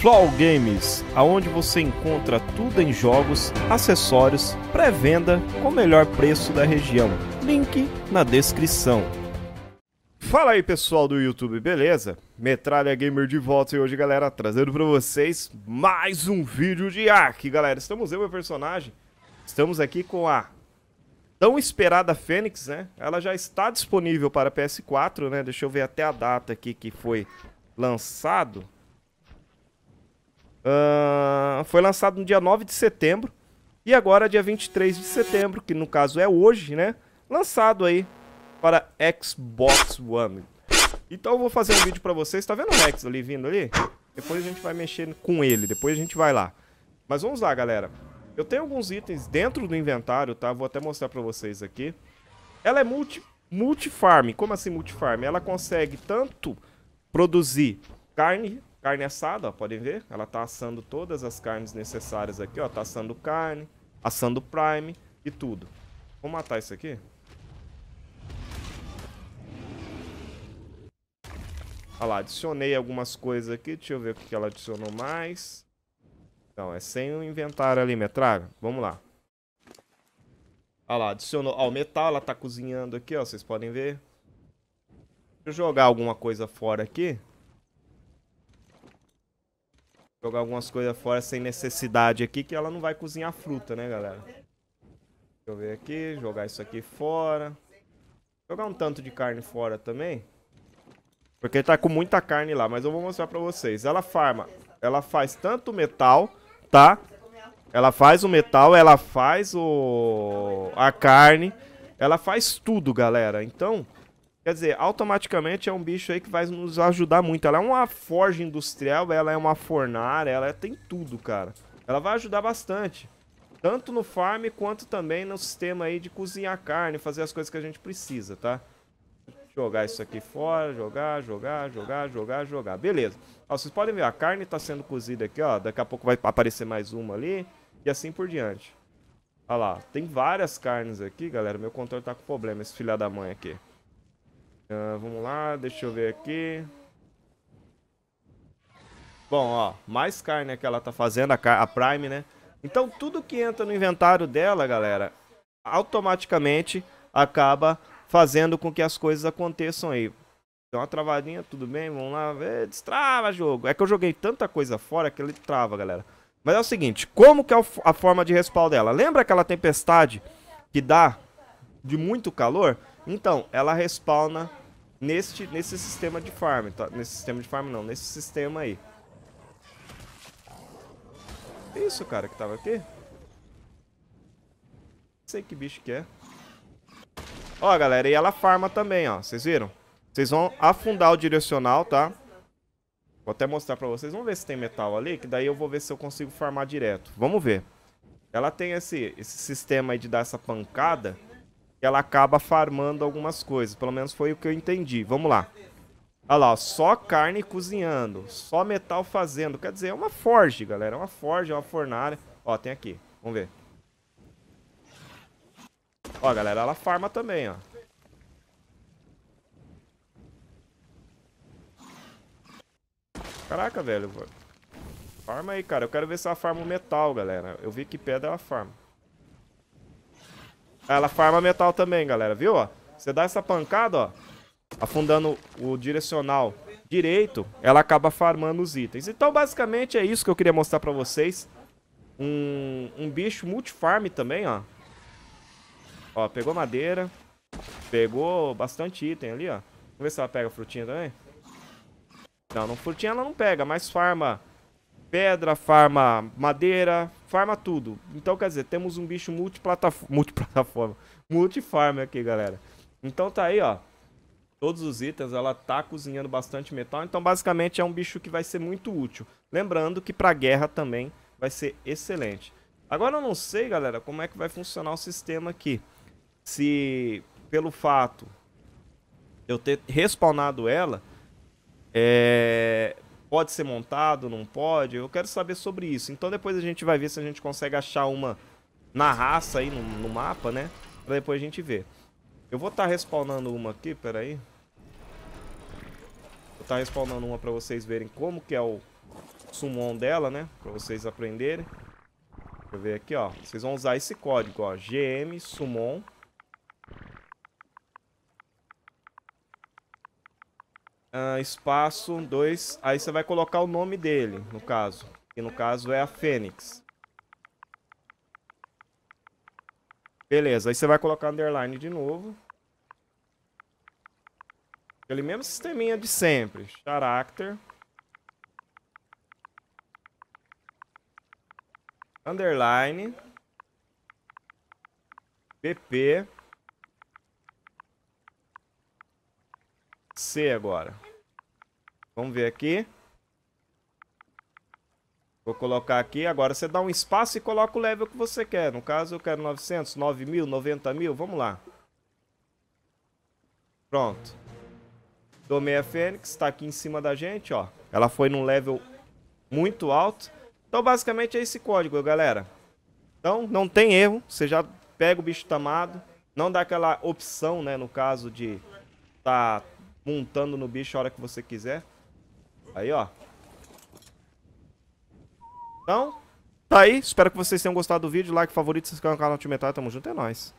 Flow Games, aonde você encontra tudo em jogos, acessórios, pré-venda com o melhor preço da região. Link na descrição. Fala aí pessoal do YouTube, beleza? Metralha Gamer de volta e hoje galera, trazendo pra vocês mais um vídeo de Ark Galera, estamos eu, meu personagem, estamos aqui com a tão esperada Fênix, né? Ela já está disponível para PS4, né? Deixa eu ver até a data aqui que foi lançado Foi lançado no dia 9 de setembro. E agora, dia 23 de setembro, que no caso é hoje, né? Lançado aí para Xbox One. Então eu vou fazer um vídeo pra vocês. Tá vendo o Rex ali vindo ali? Depois a gente vai mexer com ele. Depois a gente vai lá. Mas vamos lá, galera. Eu tenho alguns itens dentro do inventário, tá? Vou até mostrar pra vocês aqui. Ela é multi, multi-farm. Como assim multi-farm? Ela consegue tanto produzir carne Carne assada, ó, podem ver? Ela tá assando todas as carnes necessárias aqui, ó. Tá assando carne, assando prime e tudo. Vou matar isso aqui. Olha lá, adicionei algumas coisas aqui. Deixa eu ver o que ela adicionou mais. Não, é sem o inventário ali, metralha. Vamos lá. Olha lá, adicionou. Ó, o metal, ela tá cozinhando aqui, ó. Vocês podem ver. Deixa eu jogar alguma coisa fora aqui. Jogar algumas coisas fora sem necessidade aqui, que ela não vai cozinhar fruta, né, galera? Deixa eu ver aqui, jogar isso aqui fora. Jogar um tanto de carne fora também. Porque tá com muita carne lá, mas eu vou mostrar pra vocês. Ela farma, ela faz tanto metal, tá? Ela faz o metal, ela faz o a carne, ela faz tudo, galera. Então, Quer dizer, automaticamente é um bicho aí que vai nos ajudar muito. Ela é uma forja industrial, ela é uma fornalha, ela tem tudo, cara. Ela vai ajudar bastante. Tanto no farm quanto também no sistema aí de cozinhar carne, fazer as coisas que a gente precisa, tá? Jogar isso aqui fora, jogar, jogar, jogar, jogar, jogar. Beleza. Ó, vocês podem ver, a carne tá sendo cozida aqui, ó. Daqui a pouco vai aparecer mais uma ali. E assim por diante. Olha lá, tem várias carnes aqui, galera. Meu controle tá com problema, esse filho da mãe aqui. Uh, vamos lá, deixa eu ver aqui. Bom, ó, mais carne que ela tá fazendo, a, a Prime, né? Então tudo que entra no inventário dela, galera, automaticamente acaba fazendo com que as coisas aconteçam aí. Deu uma travadinha, tudo bem, vamos lá, ver, destrava jogo. É que eu joguei tanta coisa fora que ele trava, galera. Mas é o seguinte, como que é a forma de respawn dela? Lembra aquela tempestade que dá de muito calor? Então, ela respawna neste, nesse sistema de farm, tá? Nesse sistema de farm não, nesse sistema aí. Que isso, cara, que tava aqui? Sei que bicho que é. Ó, galera, e ela farma também, ó. Vocês viram? Vocês vão afundar o direcional, tá? Vou até mostrar pra vocês. Vamos ver se tem metal ali, que daí eu vou ver se eu consigo farmar direto. Vamos ver. Ela tem esse, esse sistema aí de dar essa pancada ela acaba farmando algumas coisas. Pelo menos foi o que eu entendi. Vamos lá. Olha lá, ó, só carne cozinhando, só metal fazendo. Quer dizer, é uma forge, galera. É uma forge, é uma fornalha. Ó, tem aqui. Vamos ver. Ó, galera, ela farma também, ó. Caraca, velho. Farma aí, cara. Eu quero ver se ela farma o metal, galera. Eu vi que pedra ela farma. Ela farma metal também, galera, viu? Ó, você dá essa pancada, ó, afundando o direcional direito, ela acaba farmando os itens. Então, basicamente, é isso que eu queria mostrar pra vocês. Um, um bicho multifarm também, ó. Ó, pegou madeira. Pegou bastante item ali, ó. Vamos ver se ela pega frutinha também. Não, não frutinha ela não pega, mas farma pedra, farma madeira, farma tudo. Então, quer dizer, temos um bicho multiplataforma, multiplataforma, multifarm aqui, galera. Então tá aí, ó. Todos os itens, ela tá cozinhando bastante metal, então basicamente é um bicho que vai ser muito útil. Lembrando que pra guerra também vai ser excelente. Agora eu não sei, galera, como é que vai funcionar o sistema aqui. Se, pelo fato eu ter respawnado ela, é, Pode ser montado, não pode? Eu quero saber sobre isso. Então depois a gente vai ver se a gente consegue achar uma na raça aí no, no mapa, né? Pra depois a gente ver. Eu vou estar tá respawnando uma aqui, peraí. Vou estar tá respawnando uma pra vocês verem como que é o summon dela, né? Pra vocês aprenderem. Deixa eu ver aqui, ó. Vocês vão usar esse código, ó. GM summon. Uh, espaço 2. Aí você vai colocar o nome dele, no caso. Que no caso é a Fênix. Beleza, aí você vai colocar underline de novo. Aquele mesmo sisteminha de sempre. Character. Underline. PP. C agora. Vamos ver aqui. Vou colocar aqui. Agora você dá um espaço e coloca o level que você quer. No caso eu quero 900, 9 mil, 90 mil. Vamos lá. Pronto. Domei a Fênix. Está aqui em cima da gente, ó. Ela foi num level muito alto. Então basicamente é esse código, galera. Então não tem erro. Você já pega o bicho tamado. Não dá aquela opção, né, no caso de tá montando no bicho a hora que você quiser. Aí, ó. Então, tá aí. Espero que vocês tenham gostado do vídeo. Like, favorito, se inscreva no canal Time Metal. Tamo junto, é nóis.